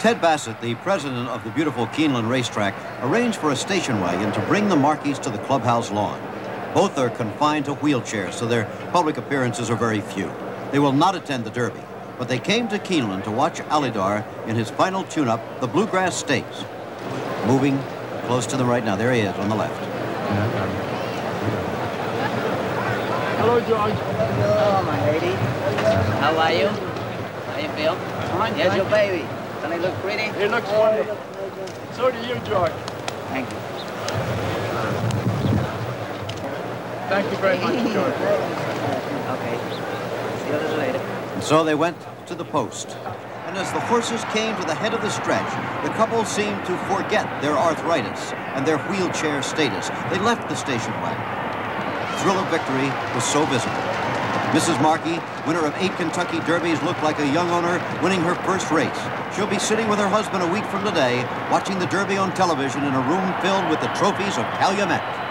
Ted Bassett, the president of the beautiful Keeneland racetrack, arranged for a station wagon to bring the Markeys to the clubhouse lawn. Both are confined to wheelchairs, so their public appearances are very few. They will not attend the Derby, but they came to Keeneland to watch Alydar in his final tune-up, the Blue Grass Stakes. Moving close to the right now. There he is on the left. Hello, George. Hello, my lady. How are you? How you feel? Fine, Here's your you. baby. Doesn't he look pretty? It looks wonderful. So do you, George. Thank you. Thank you very much, George. Okay. See you a little later. And so they went to the post. And as the horses came to the head of the stretch, the couple seemed to forget their arthritis and their wheelchair status. They left the station wagon. The thrill of victory was so visible. Mrs. Markey, winner of eight Kentucky Derbies, looked like a young owner winning her first race. She'll be sitting with her husband a week from today, watching the Derby on television in a room filled with the trophies of Calumet.